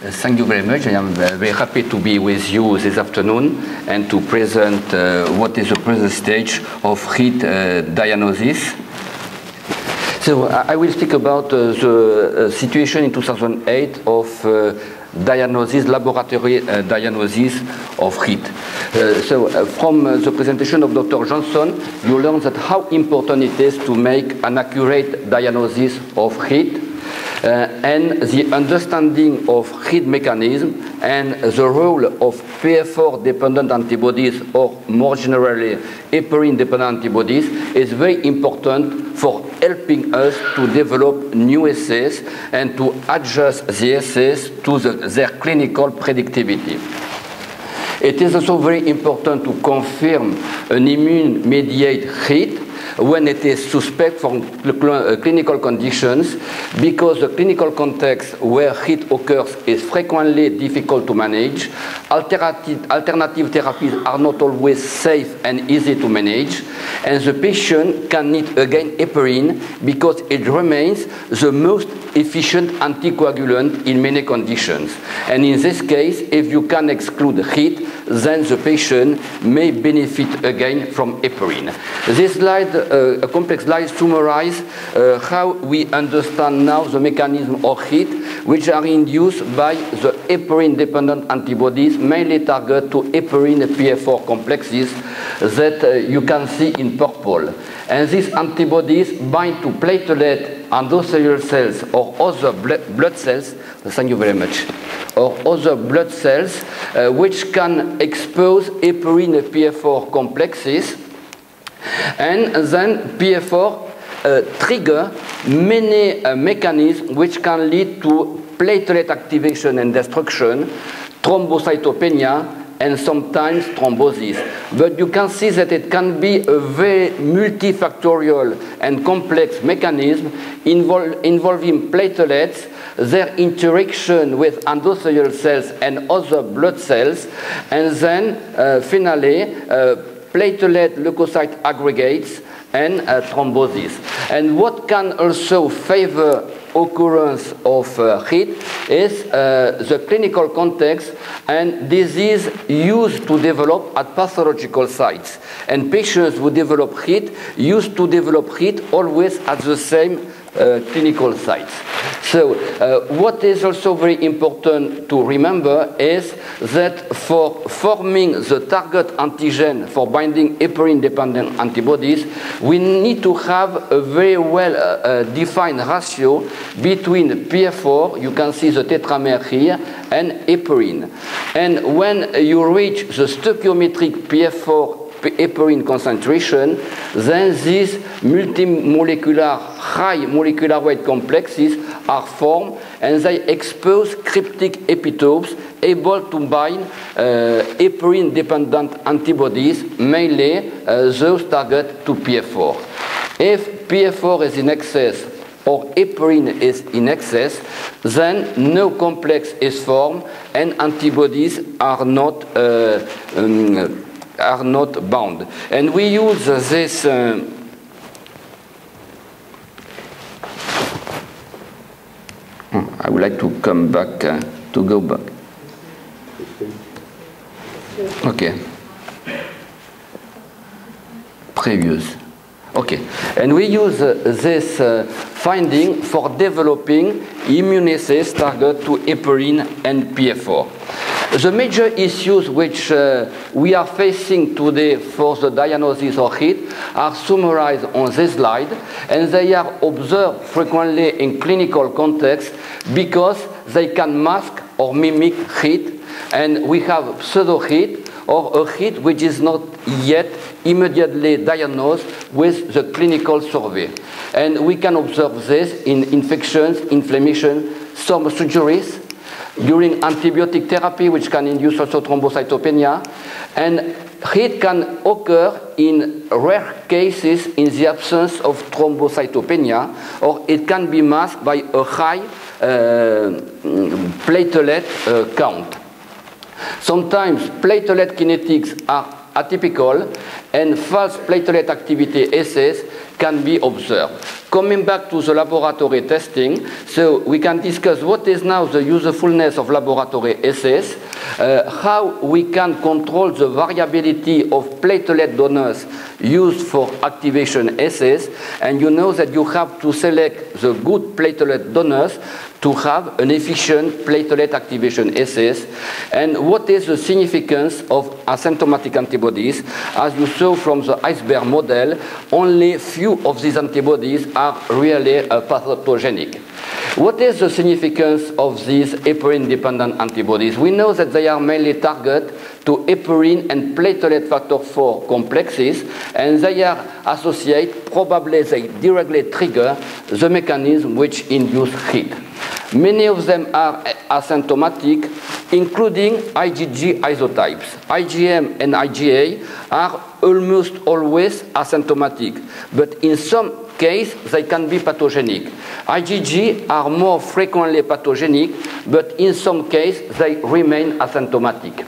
Thank you very much. I am very happy to be with you this afternoon and to present uh, what is the present stage of HIT uh, diagnosis. So I will speak about uh, the uh, situation in 2008 of uh, diagnosis, laboratory uh, diagnosis of HIT. so from the presentation of Dr. Johnson, you learn that how important it is to make an accurate diagnosis of HIT Uh, and the understanding of HIT mechanism and the role of PF4-dependent antibodies or more generally heparin-dependent antibodies is very important for helping us to develop new assays and to adjust the assays to the, their clinical predictivity. It is also very important to confirm an immune-mediated HIT when it is suspect from uh, clinical conditions because the clinical context where HIT occurs is frequently difficult to manage. Alternative, alternative therapies are not always safe and easy to manage and the patient can need again heparin because it remains the most efficient anticoagulant in many conditions. And in this case, if you can exclude HIT, then the patient may benefit again from heparin. This slide, uh, a complex slide, summarizes uh, how we understand now the mechanism of HIT, which are induced by the heparin-dependent antibodies, mainly target to heparin PF4 complexes that uh, you can see in purple. And these antibodies bind to platelet endothelial cells or other blood cells, thank you very much, or other blood cells uh, which can expose heparin PF4 complexes. And then PF4 uh, trigger many uh, mechanisms which can lead to platelet activation and destruction, thrombocytopenia, and sometimes thrombosis. But you can see that it can be a very multifactorial and complex mechanism invol involving platelets, their interaction with endothelial cells and other blood cells, and then uh, finally uh, platelet leukocyte aggregates and uh, thrombosis. And what can also favor occurrence of uh, HIT is uh, the clinical context and disease used to develop at pathological sites. And patients who develop HIT used to develop HIT always at the same clinical sites. So uh, what is also very important to remember is that for forming the target antigen for binding heparin-dependent antibodies, we need to have a very well uh, uh defined ratio between PF4, you can see the tetramer here, and heparin. And when you reach the stoichiometric PF4 heparin concentration, then these multimolecular high molecular weight complexes are formed and they expose cryptic epitopes able to bind uh, heparin-dependent antibodies, mainly uh, those target to PF4. If PF4 is in excess or heparin is in excess, then no complex is formed and antibodies are not uh, um, are not bound. And we use this uh, hmm, I would like to come back, uh, to go back. Okay. Previous. Okay. And we use uh, this uh, finding for developing immunoassays target to heparin and PF4. The major issues which uh, we are facing today for the diagnosis of HIT are summarized on this slide, and they are observed frequently in clinical context because they can mask or mimic HIT, and we have pseudo HIT or a HIT which is not yet immediately diagnosed with the clinical survey. And we can observe this in infections, inflammation, some surgeries, during antibiotic therapy, which can induce also thrombocytopenia. And HIT can occur in rare cases in the absence of thrombocytopenia, or it can be masked by a high uh, platelet uh, count. Sometimes platelet kinetics are atypical and false platelet activity assays can be observed. Coming back to the laboratory testing, so we can discuss what is now the usefulness of laboratory assays, uh, how we can control the variability of platelet donors used for activation assays, and you know that you have to select the good platelet donors to have an efficient platelet activation assays. And what is the significance of asymptomatic antibodies? As you saw from the iceberg model, only few of these antibodies are really uh, pathogenic. What is the significance of these heparin-dependent antibodies? We know that they are mainly target to heparin and platelet factor 4 complexes, and they are associated, probably they directly trigger the mechanism which induce HIT. Many of them are asymptomatic, including IgG isotypes. IgM and IgA are almost always asymptomatic, but in some cases they can be pathogenic. IgG are more frequently pathogenic, but in some cases they remain asymptomatic.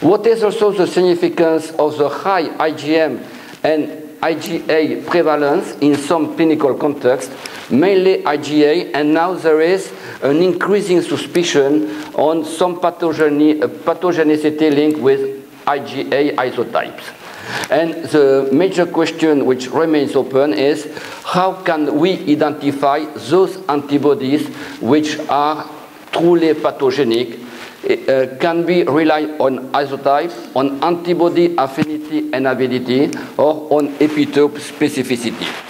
What is also the significance of the high IgM and IgA prevalence in some clinical contexts, mainly IgA, and now there is an increasing suspicion on some uh, pathogenicity linked with IgA isotypes. And the major question which remains open is how can we identify those antibodies which are truly pathogenic uh, can be rely on isotype, on antibody affinity and avidity, or on epitope specificity.